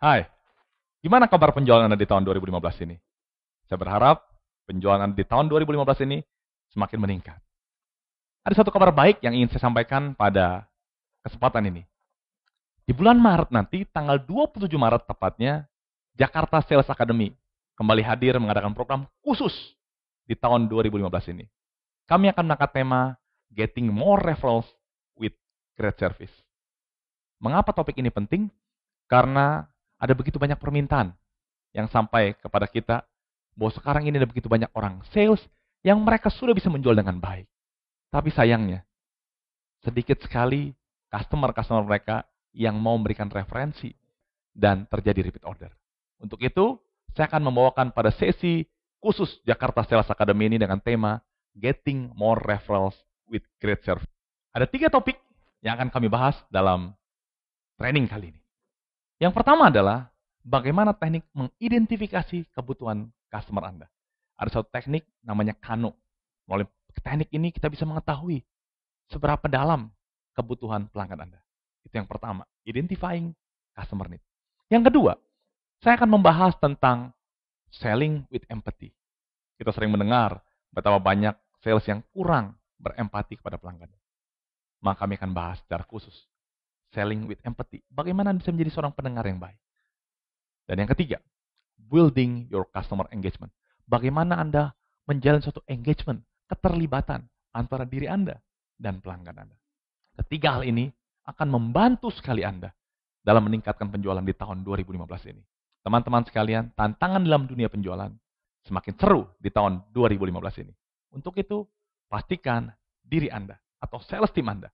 Hai, gimana kabar penjualan Anda di tahun 2015 ini? Saya berharap penjualan Anda di tahun 2015 ini semakin meningkat. Ada satu kabar baik yang ingin saya sampaikan pada kesempatan ini. Di bulan Maret nanti, tanggal 27 Maret tepatnya, Jakarta Sales Academy kembali hadir mengadakan program khusus di tahun 2015 ini. Kami akan mengangkat tema Getting More Referrals with Great Service. Mengapa topik ini penting? Karena ada begitu banyak permintaan yang sampai kepada kita bahwa sekarang ini ada begitu banyak orang sales yang mereka sudah bisa menjual dengan baik. Tapi sayangnya, sedikit sekali customer-customer mereka yang mau memberikan referensi dan terjadi repeat order. Untuk itu, saya akan membawakan pada sesi khusus Jakarta Sales Academy ini dengan tema Getting More Referrals with Great Service. Ada tiga topik yang akan kami bahas dalam training kali ini. Yang pertama adalah bagaimana teknik mengidentifikasi kebutuhan customer Anda. Ada satu teknik namanya Kano. Melalui teknik ini kita bisa mengetahui seberapa dalam kebutuhan pelanggan Anda. Itu yang pertama, identifying customer need. Yang kedua, saya akan membahas tentang selling with empathy. Kita sering mendengar betapa banyak sales yang kurang berempati kepada pelanggan. Maka kami akan bahas secara khusus selling with empathy. Bagaimana bisa menjadi seorang pendengar yang baik. Dan yang ketiga, building your customer engagement. Bagaimana Anda menjalin suatu engagement, keterlibatan antara diri Anda dan pelanggan Anda. Ketiga hal ini akan membantu sekali Anda dalam meningkatkan penjualan di tahun 2015 ini. Teman-teman sekalian, tantangan dalam dunia penjualan semakin seru di tahun 2015 ini. Untuk itu, pastikan diri Anda atau sales team Anda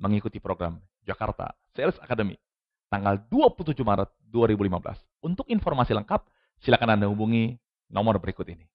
mengikuti program Jakarta Sales Academy tanggal 27 Maret 2015. Untuk informasi lengkap, silakan Anda hubungi nomor berikut ini.